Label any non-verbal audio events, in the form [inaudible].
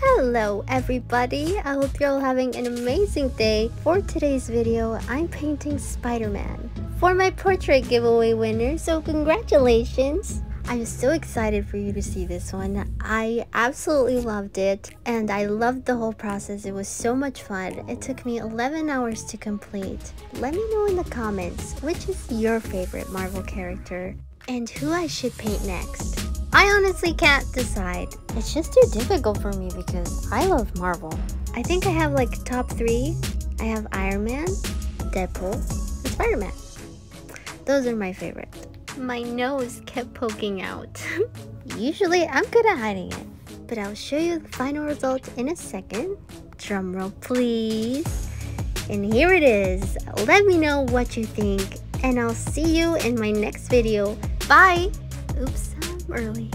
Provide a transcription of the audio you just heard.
Hello everybody, I hope you're all having an amazing day. For today's video, I'm painting Spider-Man for my portrait giveaway winner, so congratulations! I'm so excited for you to see this one. I absolutely loved it and I loved the whole process. It was so much fun. It took me 11 hours to complete. Let me know in the comments which is your favorite Marvel character and who I should paint next. I honestly can't decide. It's just too difficult for me because I love Marvel. I think I have like top three. I have Iron Man, Deadpool, and Spider-Man. Those are my favorite. My nose kept poking out. [laughs] Usually I'm good at hiding it, but I'll show you the final result in a second. Drum roll please. And here it is. Let me know what you think and I'll see you in my next video. Bye! Oops early.